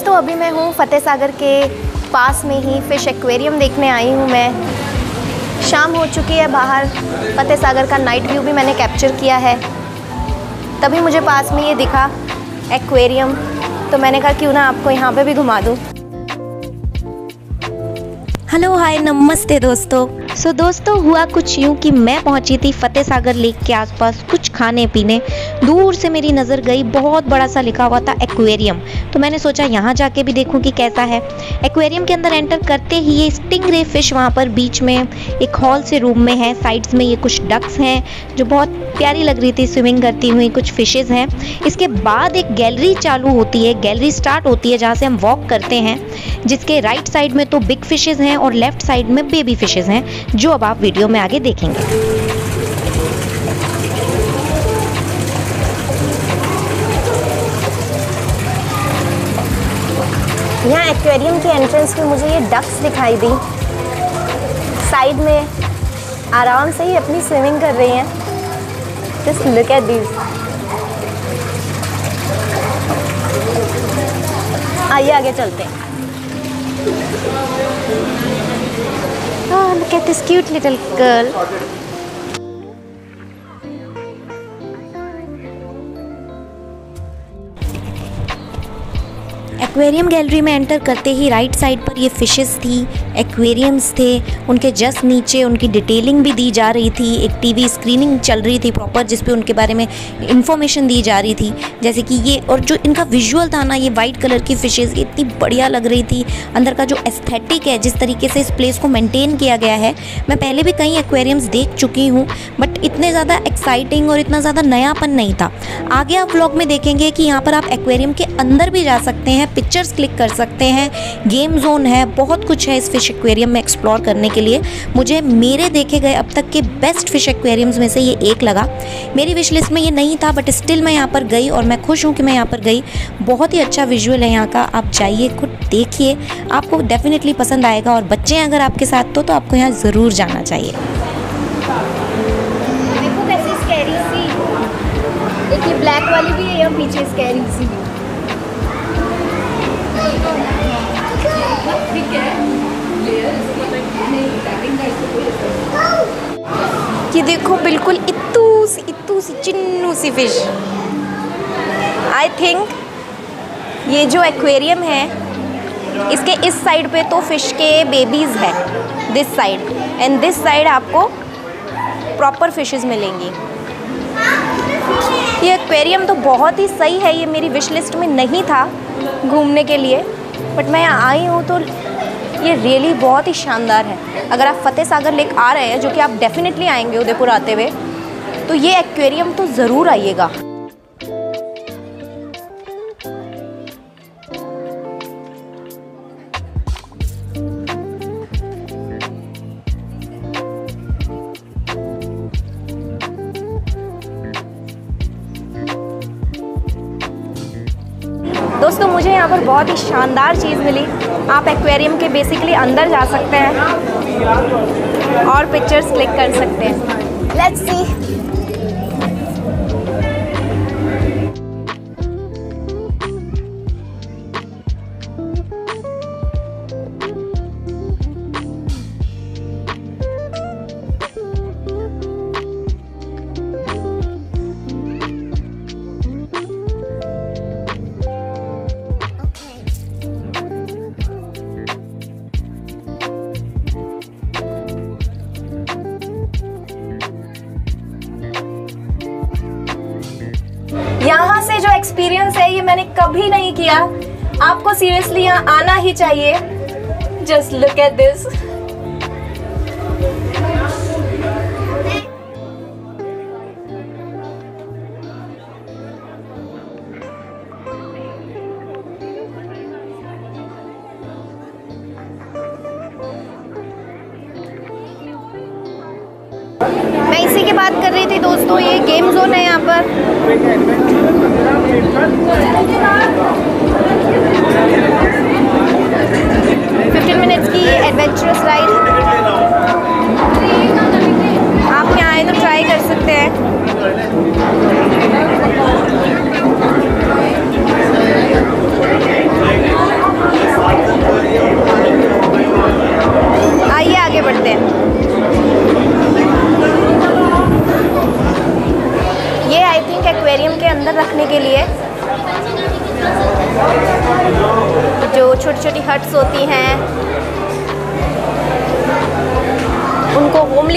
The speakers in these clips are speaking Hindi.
दोस्तों अभी मैं हूँ फतेह सागर के पास में ही फ़िश एक्वेरियम देखने आई हूँ मैं। शाम हो चुकी है बाहर फतेह सागर का नाइट व्यू भी मैंने कैप्चर किया है। तभी मुझे पास में ये दिखा एक्वेरियम। तो मैंने कहा क्यों ना आपको यहाँ पे भी घुमा दूँ? हेलो हाय नमस्ते दोस्तों। सो so, दोस्तों हुआ कुछ यूँ कि मैं पहुँची थी फतेह सागर लेक के आसपास कुछ खाने पीने, दूर से मेरी नज़र गई, बहुत बड़ा सा लिखा हुआ था एक्वेरियम। तो मैंने सोचा यहाँ जाके भी देखूँ कि कैसा है। एक्वेरियम के अंदर एंटर करते ही ये स्टिंग रे फ़िश वहाँ पर बीच में, एक हॉल से रूम में है, साइड्स में ये कुछ डक्स हैं, जो बहुत प्यारी लग रही थी, स्विमिंग करती हुई कुछ फिशेज़ हैं। इसके बाद एक गैलरी चालू होती है, गैलरी स्टार्ट होती है जहाँ से हम वॉक करते हैं, जिसके राइट साइड में तो बिग फिशेज़ हैं और लेफ़्ट साइड में बेबी फिशेज़ हैं, जो अब आप वीडियो में आगे देखेंगे। यहाँ एक्वेरियम के एंट्रेंस में मुझे ये डक्स दिखाई दी। साइड में आराम से ही अपनी स्विमिंग कर रही हैं। जस्ट लुक एट दिस आइए आगे चलते हैं। Oh, look at this cute little girl. Aquarium gallery में एंटर करते ही राइट साइड पर ये फिशेस थी एक्वेरियम्स थे, उनके जस्ट नीचे उनकी डिटेलिंग भी दी जा रही थी, एक टीवी स्क्रीनिंग चल रही थी प्रॉपर जिस पे उनके बारे में इंफॉर्मेशन दी जा रही थी। जैसे कि ये और जो इनका विजुअल था ना, ये वाइट कलर की फिशेज़ इतनी बढ़िया लग रही थी। अंदर का जो एस्थेटिक है, जिस तरीके से इस प्लेस को मेनटेन किया गया है, मैं पहले भी कई एक्वेरियम्स देख चुकी हूँ बट इतने ज़्यादा एक्साइटिंग और इतना ज़्यादा नयापन नहीं था। आगे आप ब्लॉग में देखेंगे कि यहाँ पर आप एक्वेरियम के अंदर भी जा सकते हैं पिक्चर्स क्लिक कर सकते हैं। गेम जोन है बहुत कुछ है इस फ़िश एक्वेरियम में एक्सप्लोर करने के लिए। मुझे मेरे देखे गए अब तक के बेस्ट फ़िश एक्वेरियम्स में से ये एक लगा। मेरी विश लिस्ट में ये नहीं था बट स्टिल मैं यहाँ पर गई और मैं खुश हूँ कि मैं यहाँ पर गई। बहुत ही अच्छा विजुअल है यहाँ का आप जाइए खुद देखिए। आपको डेफिनेटली पसंद आएगा और बच्चे हैं अगर आपके साथ तो, तो आपको यहाँ ज़रूर जाना चाहिए। देखो कैसी स्कैरी सी। ये ब्लैक वाली भी है पीछे स्कैरी सी ये देखो बिल्कुल इतू सी इतू सी चिन्नू सी फ़िश आई थिंक ये जो एक्वेरियम है, इसके इस साइड पे तो फ़िश के बेबीज़ हैं this side and this side आपको प्रॉपर फिशेस मिलेंगी। ये एक्वेरियम तो बहुत ही सही है, ये मेरी विश लिस्ट में नहीं था घूमने के लिए। बट मैं आई हूँ तो ये रियली बहुत ही शानदार है। अगर आप फतेह सागर लेक आ रहे हैं, जो कि आप डेफिनेटली आएँगे उदयपुर आते हुए तो ये एक्वेरियम तो ज़रूर आइएगा। दोस्तों, मुझे यहाँ पर बहुत ही शानदार चीज़ मिली। आप एक्वेरियम के बेसिकली अंदर जा सकते हैं और पिक्चर्स क्लिक कर सकते हैं। लेट्स सी एक्सपीरियंस है, ये मैंने कभी नहीं किया। आपको सीरियसली यहाँ आना ही चाहिए। जस्ट लुक एट दिस मैं इसी की बात कर रही थी दोस्तों, ये गेम जोन है यहाँ पर।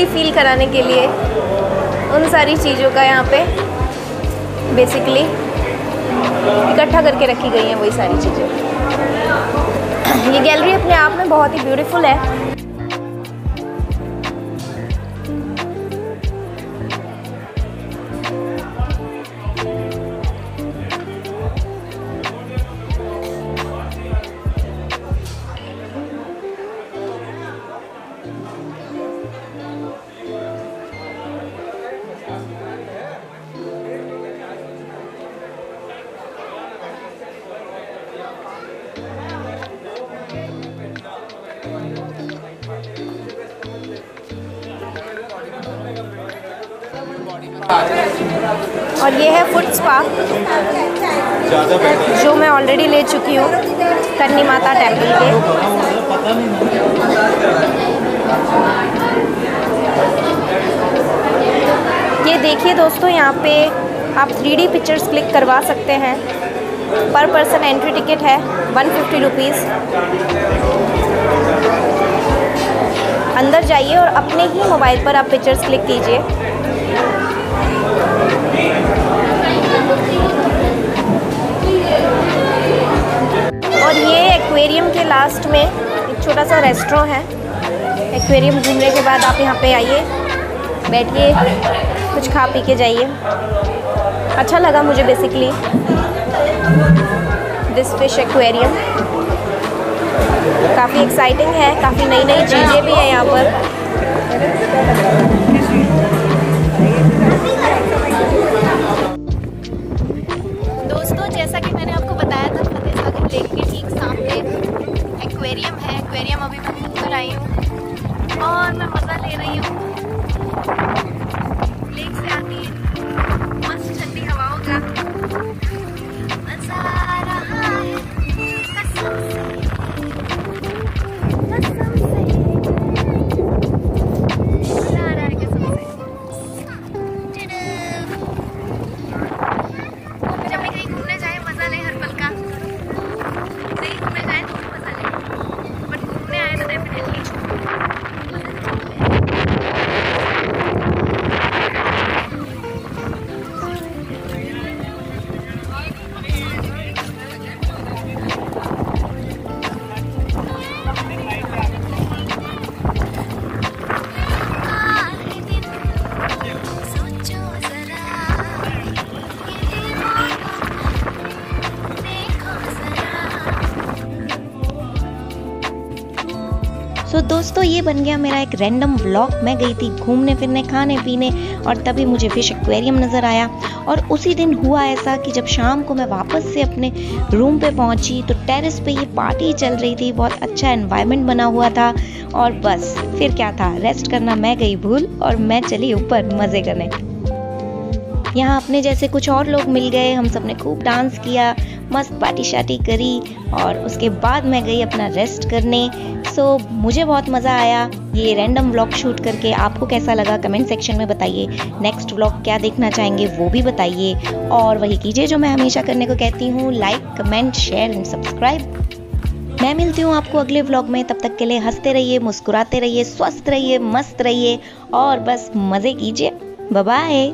होमली फील कराने के लिए उन सारी चीज़ों का यहाँ पे बेसिकली इकट्ठा करके रखी गई हैं वही सारी चीज़ें। ये गैलरी अपने आप में बहुत ही ब्यूटीफुल है। और ये है फुट स्पा जो मैं ऑलरेडी ले चुकी हूँ करनी माता टेंपल के। ये देखिए दोस्तों यहाँ पे आप थ्री पिक्चर्स क्लिक करवा सकते हैं। पर पर्सन एंट्री टिकट है वन फिफ्टी रुपीज़ अंदर जाइए और अपने ही मोबाइल पर आप पिक्चर्स क्लिक कीजिए। और ये एक्वेरियम के लास्ट में एक छोटा सा रेस्टोरेंट है। एक्वेरियम घूमने के बाद आप यहाँ पे आइए, बैठिए, कुछ खा पी के जाइए। अच्छा लगा मुझे बेसिकली दिस फ़िश एक्वेरियम काफ़ी एक्साइटिंग है, काफ़ी नई नई चीज़ें भी हैं यहाँ पर। ये बन गया मेरा एक रैंडम व्लॉग मैं गई थी घूमने फिरने, खाने पीने, और तभी मुझे फ़िश एक्वेरियम नज़र आया। और उसी दिन हुआ ऐसा कि जब शाम को मैं वापस से अपने रूम पे पहुँची तो टेरेस पे ये पार्टी चल रही थी। बहुत अच्छा एनवायरनमेंट बना हुआ था। और बस, फिर क्या था? रेस्ट करना मैं गई भूल, और मैं चली ऊपर मज़े करने। यहाँ अपने जैसे कुछ और लोग मिल गए। हम सबने खूब डांस किया, मस्त पार्टी शार्टी करी, और उसके बाद मैं गई अपना रेस्ट करने। सो मुझे बहुत मज़ा आया ये रैंडम व्लॉग शूट करके। आपको कैसा लगा कमेंट सेक्शन में बताइए। नेक्स्ट व्लॉग क्या देखना चाहेंगे वो भी बताइए। और वही कीजिए जो मैं हमेशा करने को कहती हूँ। Like comment share and subscribe मैं मिलती हूँ आपको अगले व्लॉग में। तब तक के लिए हँसते रहिए, मुस्कुराते रहिए, स्वस्थ रहिए, मस्त रहिए। और बस मज़े कीजिए। बाय